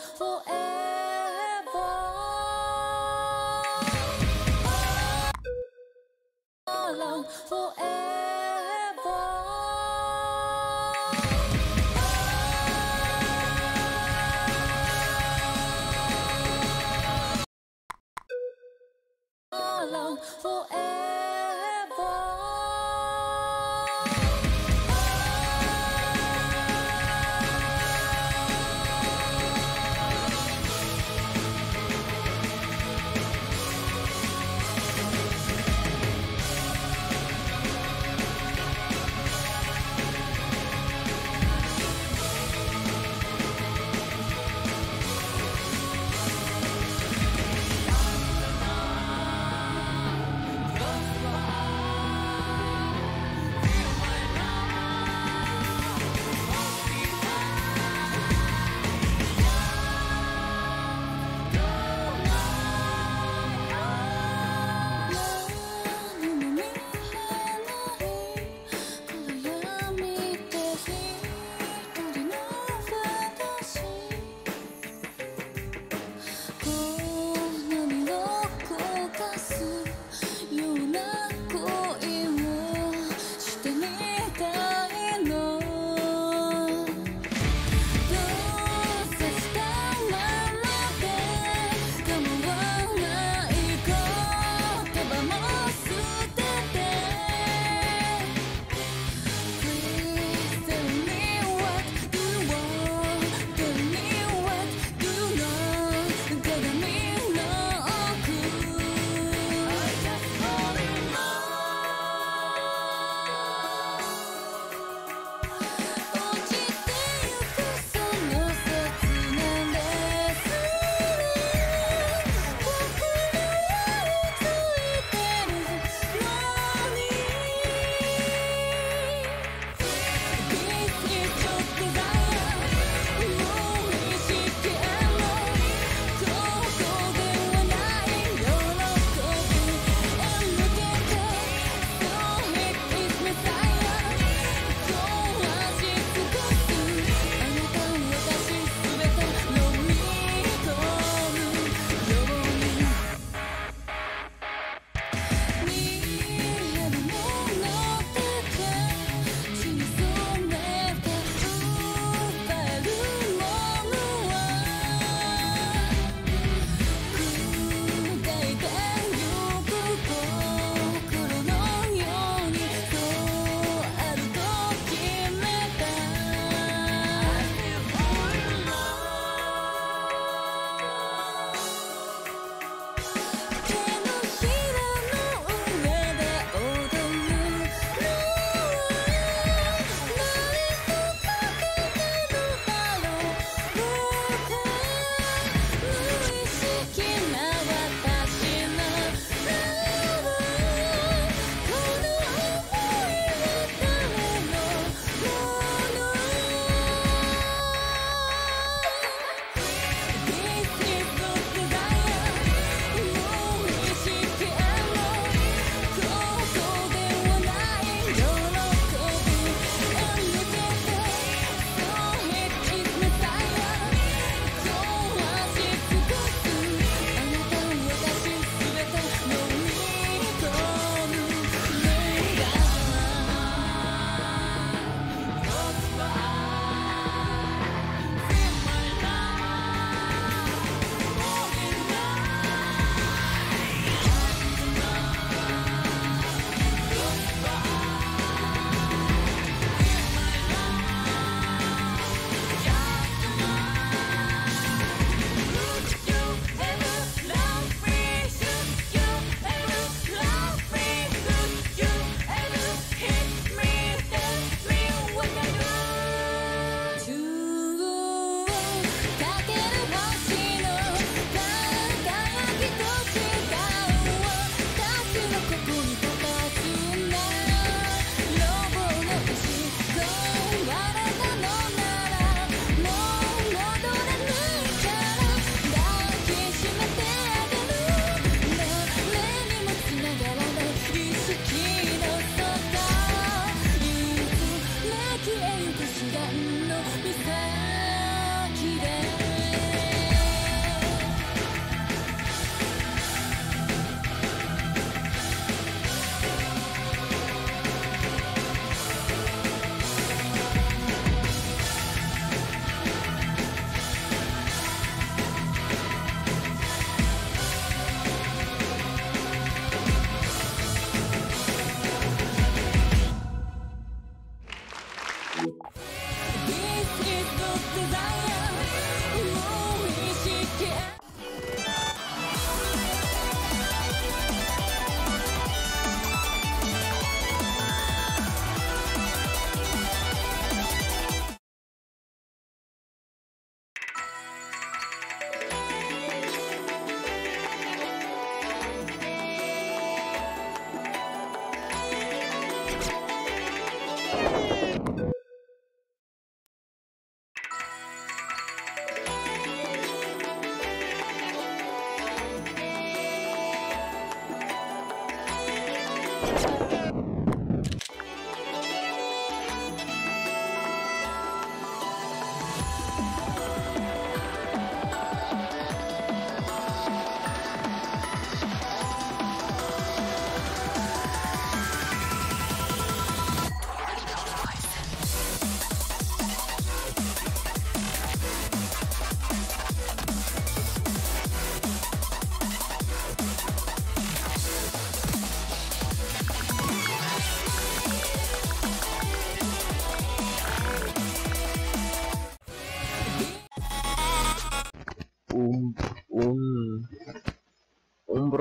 forever.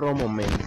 ao momento.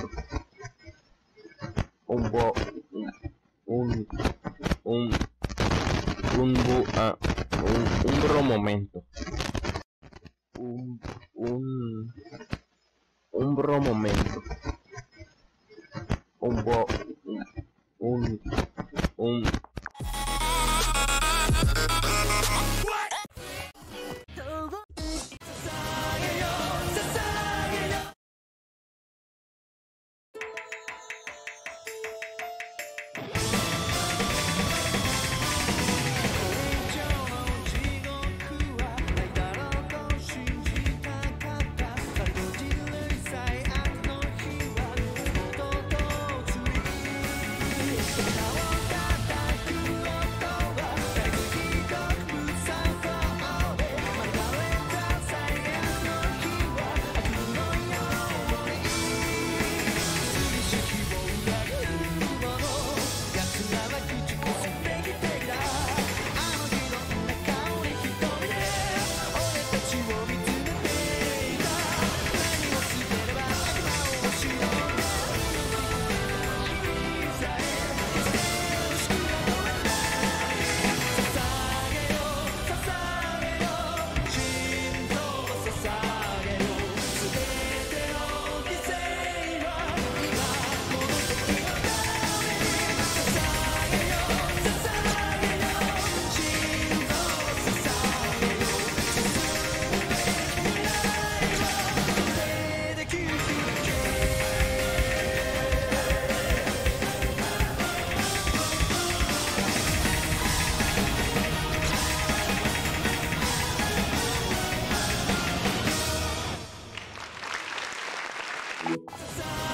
Thank you.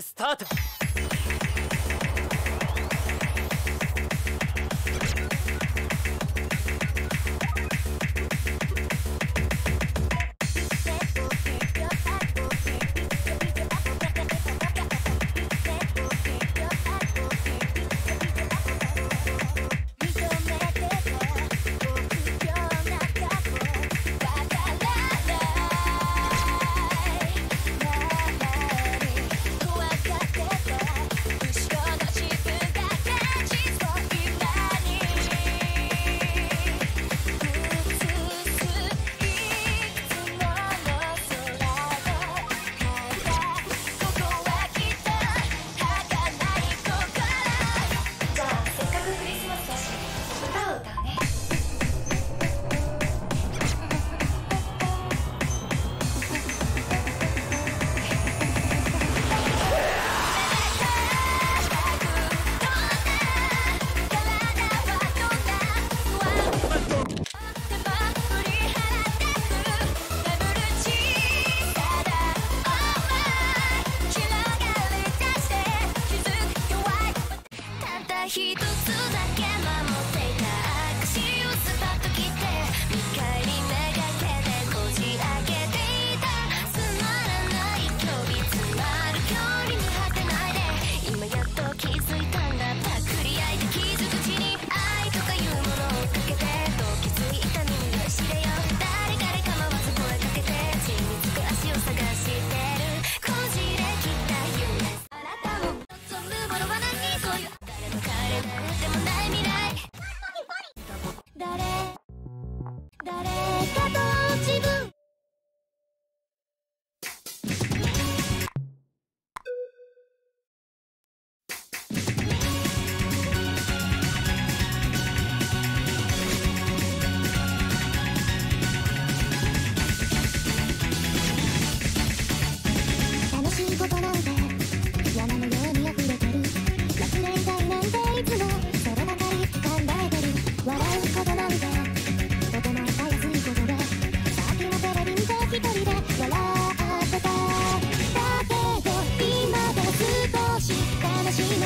スタート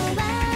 over.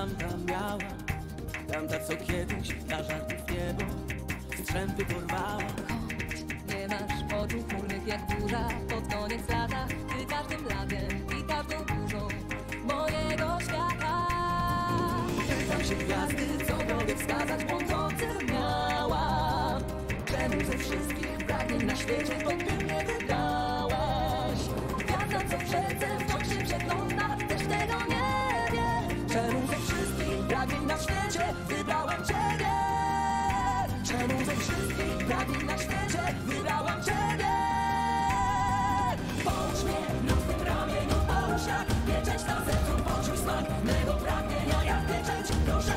tamta miała. Tamta co kiedyś na w niebo Strzępy porwała. Kot, nie masz oczu chmurnych jak burza Pod koniec lata, ty każdym latem i każdą burzą Mojego świata. Pytam się gwiazdy, co mogę wskazać Błądzący miałam. Czemu ze wszystkich pragnień na świecie podpowiem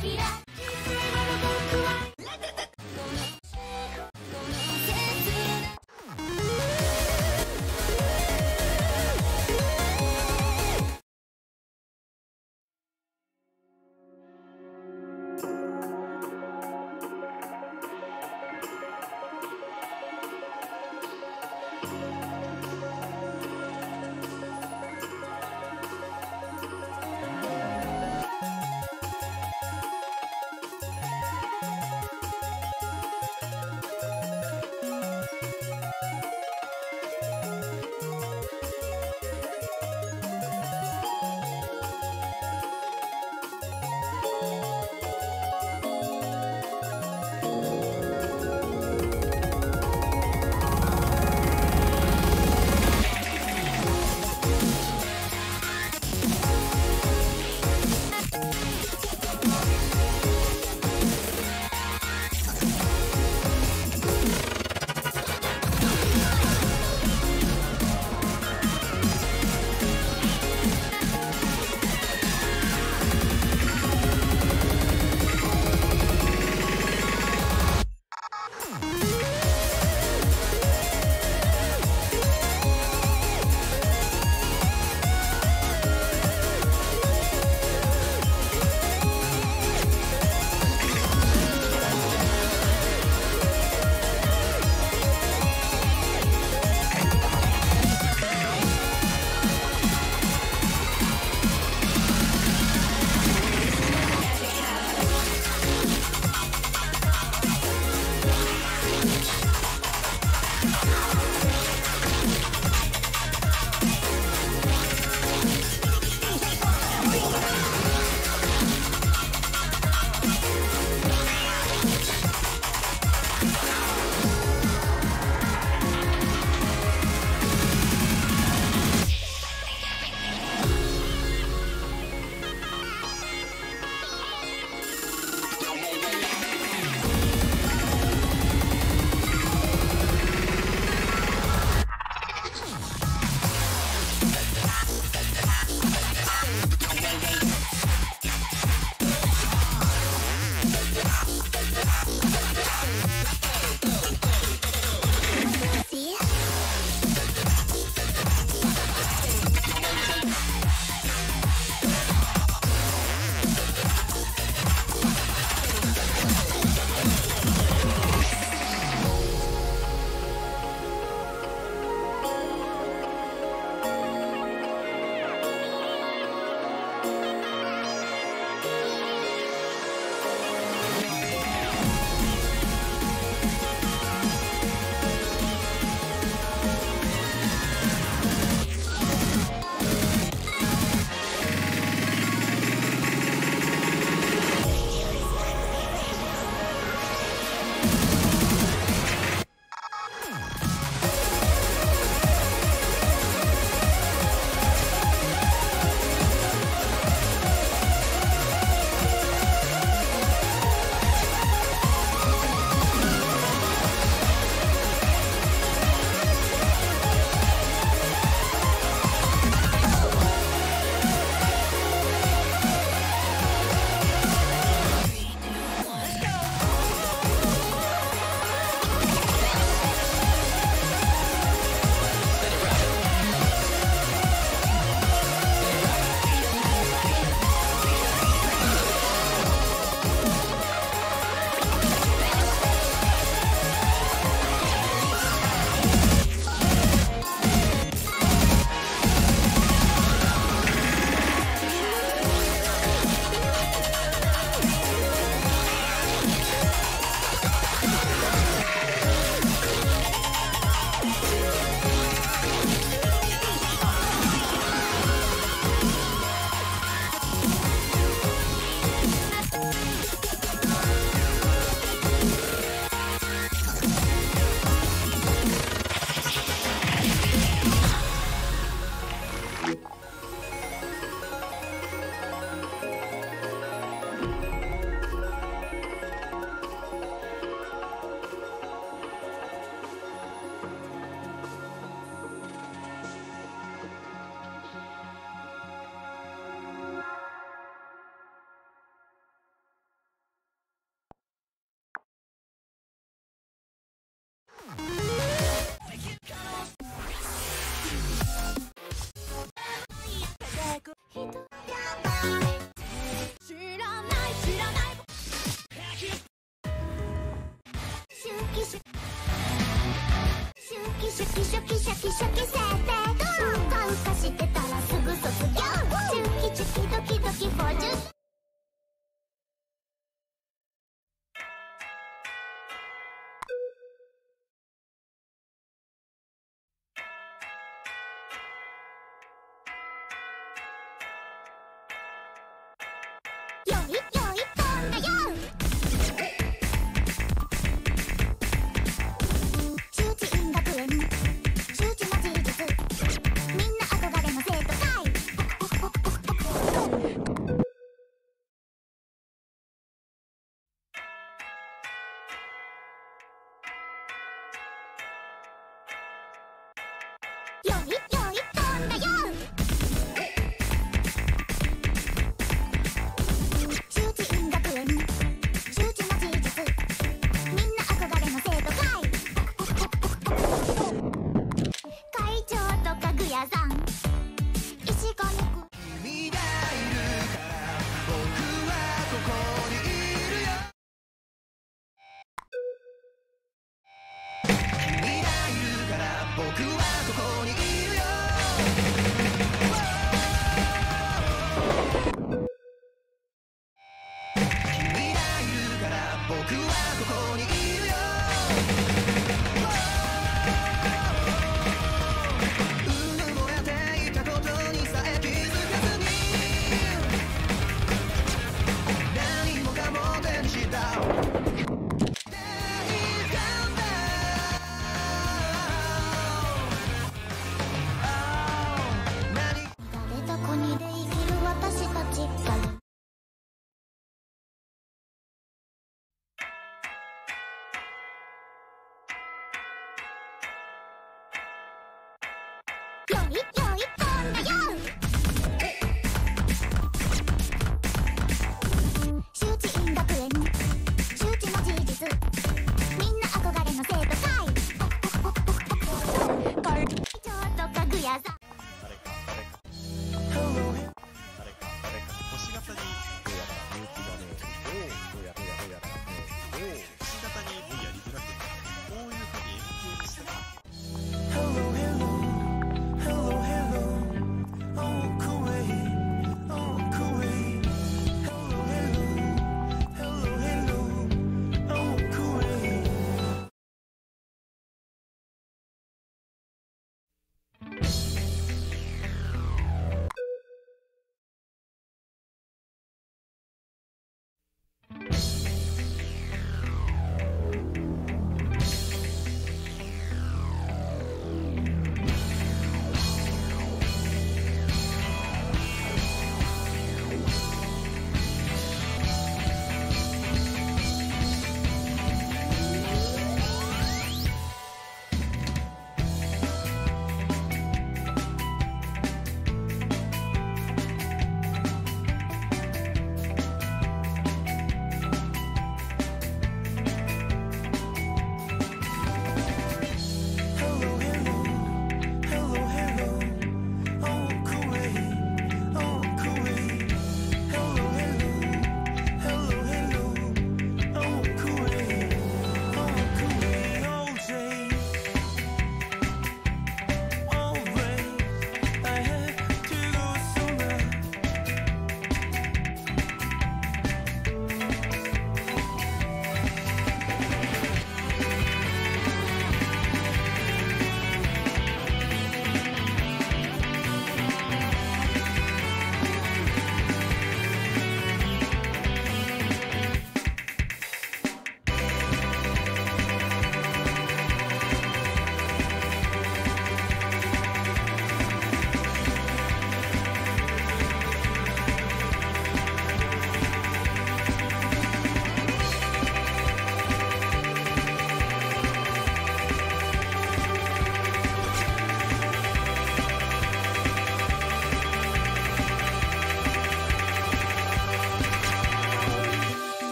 キラ有一点よいよいこんなよ。